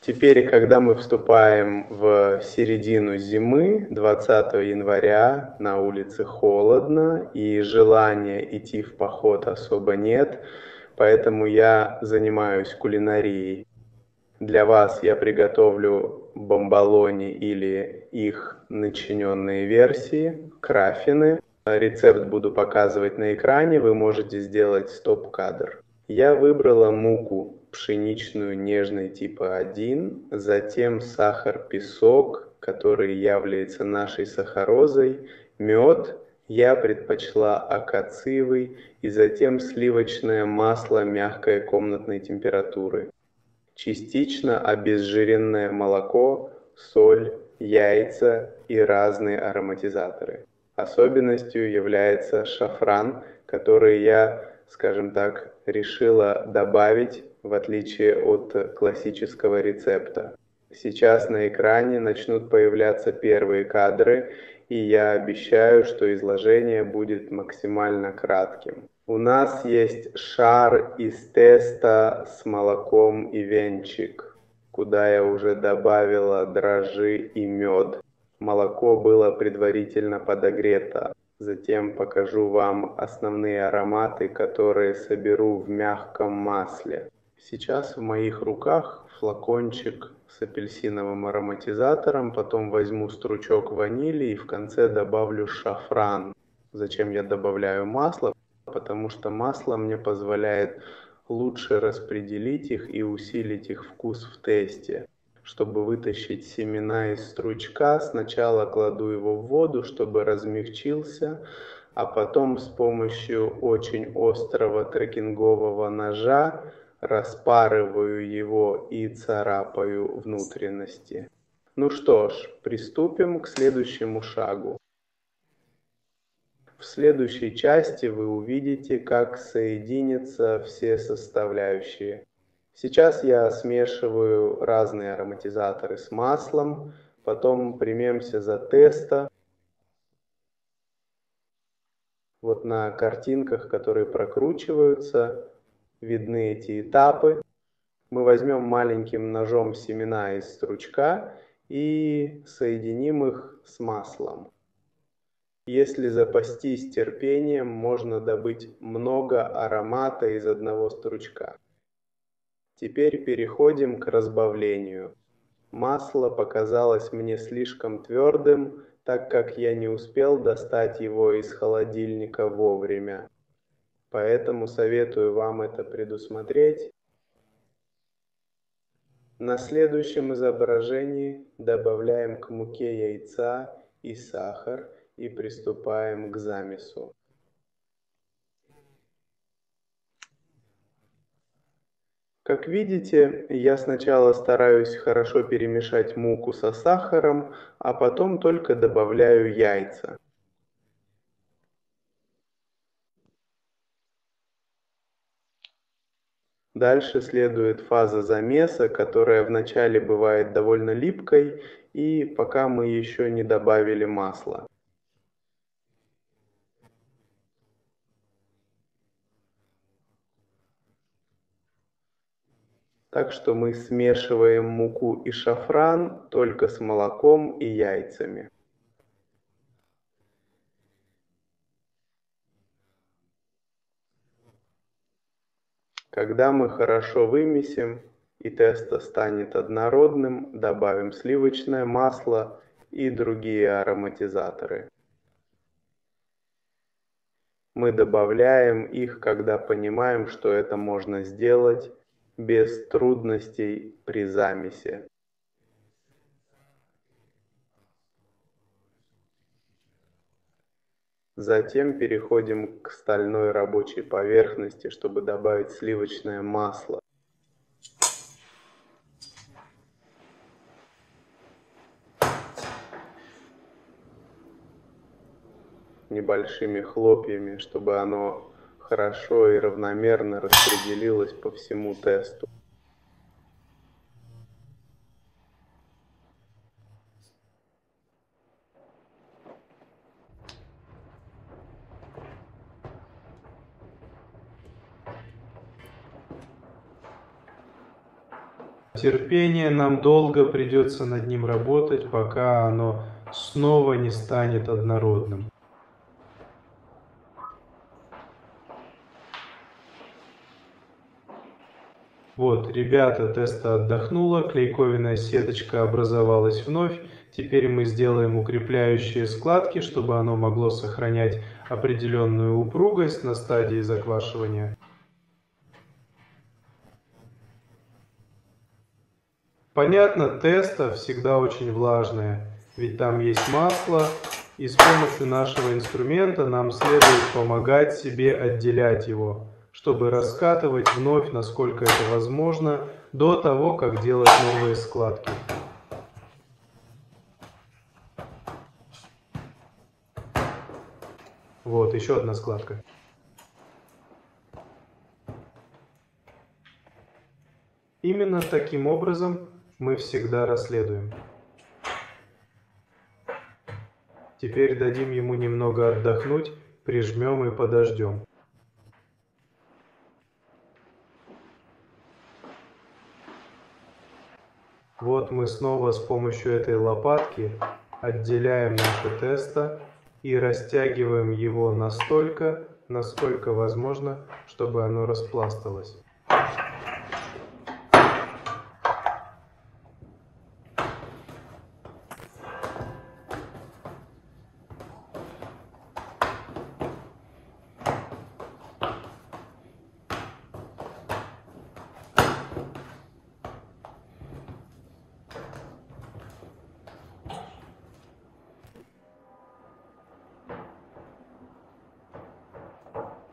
Теперь, когда мы вступаем в середину зимы, 20 января, на улице холодно, и желания идти в поход особо нет, поэтому я занимаюсь кулинарией. Для вас я приготовлю бомбалони или их начиненные версии, крафины. Рецепт буду показывать на экране, вы можете сделать стоп-кадр. Я выбрала муку пшеничную нежной типа 1, затем сахар-песок, который является нашей сахарозой, мед, я предпочла акациевый и затем сливочное масло мягкой комнатной температуры частично обезжиренное молоко, соль, яйца и разные ароматизаторы. Особенностью является шафран, который я, скажем так, решила добавить в отличие от классического рецепта. Сейчас на экране начнут появляться первые кадры, и я обещаю, что изложение будет максимально кратким. У нас есть шар из теста с молоком и венчик, куда я уже добавила дрожжи и мед. Молоко было предварительно подогрето. Затем покажу вам основные ароматы, которые соберу в мягком масле. Сейчас в моих руках флакончик с апельсиновым ароматизатором, потом возьму стручок ванили и в конце добавлю шафран. Зачем я добавляю масло? потому что масло мне позволяет лучше распределить их и усилить их вкус в тесте. Чтобы вытащить семена из стручка, сначала кладу его в воду, чтобы размягчился, а потом с помощью очень острого трекингового ножа распарываю его и царапаю внутренности. Ну что ж, приступим к следующему шагу. В следующей части вы увидите, как соединятся все составляющие. Сейчас я смешиваю разные ароматизаторы с маслом, потом примемся за тесто. Вот на картинках, которые прокручиваются, видны эти этапы. Мы возьмем маленьким ножом семена из стручка и соединим их с маслом. Если запастись терпением, можно добыть много аромата из одного стручка. Теперь переходим к разбавлению. Масло показалось мне слишком твердым, так как я не успел достать его из холодильника вовремя. Поэтому советую вам это предусмотреть. На следующем изображении добавляем к муке яйца и сахар – и приступаем к замесу. Как видите, я сначала стараюсь хорошо перемешать муку со сахаром, а потом только добавляю яйца. Дальше следует фаза замеса, которая вначале бывает довольно липкой, и пока мы еще не добавили масла. Так что мы смешиваем муку и шафран только с молоком и яйцами. Когда мы хорошо вымесим и тесто станет однородным, добавим сливочное масло и другие ароматизаторы. Мы добавляем их, когда понимаем, что это можно сделать без трудностей при замесе. Затем переходим к стальной рабочей поверхности, чтобы добавить сливочное масло. небольшими хлопьями, чтобы оно хорошо и равномерно распределилось по всему тесту. Терпение, нам долго придется над ним работать, пока оно снова не станет однородным. Вот, ребята, теста отдохнула, клейковинная сеточка образовалась вновь. Теперь мы сделаем укрепляющие складки, чтобы оно могло сохранять определенную упругость на стадии заквашивания. Понятно, тесто всегда очень влажное, ведь там есть масло, и с помощью нашего инструмента нам следует помогать себе отделять его чтобы раскатывать вновь, насколько это возможно, до того, как делать новые складки. Вот, еще одна складка. Именно таким образом мы всегда расследуем. Теперь дадим ему немного отдохнуть, прижмем и подождем. Вот мы снова с помощью этой лопатки отделяем наше тесто и растягиваем его настолько, насколько возможно, чтобы оно распласталось.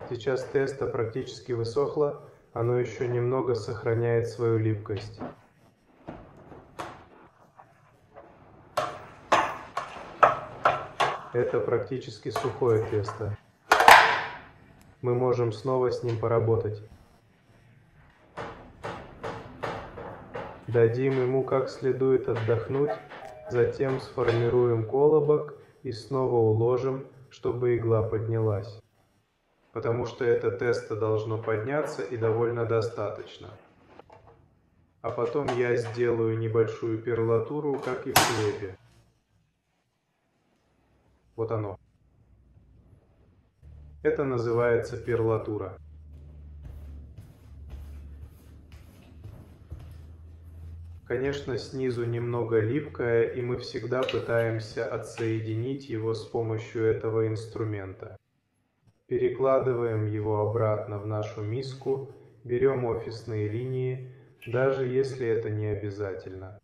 Сейчас тесто практически высохло, оно еще немного сохраняет свою липкость. Это практически сухое тесто. Мы можем снова с ним поработать. Дадим ему как следует отдохнуть, затем сформируем колобок и снова уложим, чтобы игла поднялась потому что это тесто должно подняться и довольно достаточно. А потом я сделаю небольшую перлатуру, как и в хлебе. Вот оно. Это называется перлатура. Конечно, снизу немного липкое, и мы всегда пытаемся отсоединить его с помощью этого инструмента. Перекладываем его обратно в нашу миску, берем офисные линии, даже если это не обязательно,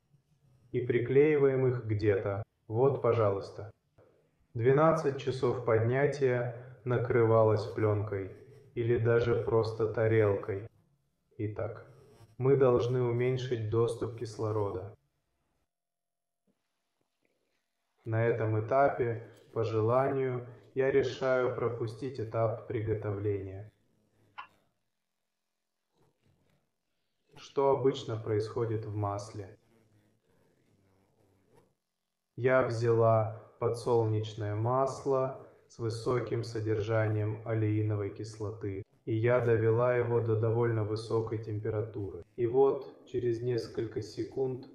и приклеиваем их где-то. Вот, пожалуйста. 12 часов поднятия накрывалось пленкой или даже просто тарелкой. Итак, мы должны уменьшить доступ кислорода. На этом этапе, по желанию, я решаю пропустить этап приготовления. Что обычно происходит в масле? Я взяла подсолнечное масло с высоким содержанием олеиновой кислоты, и я довела его до довольно высокой температуры. И вот через несколько секунд,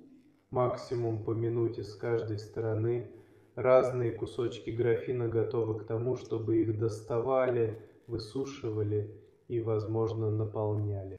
максимум по минуте с каждой стороны, разные кусочки графина готовы к тому, чтобы их доставали, высушивали и, возможно, наполняли.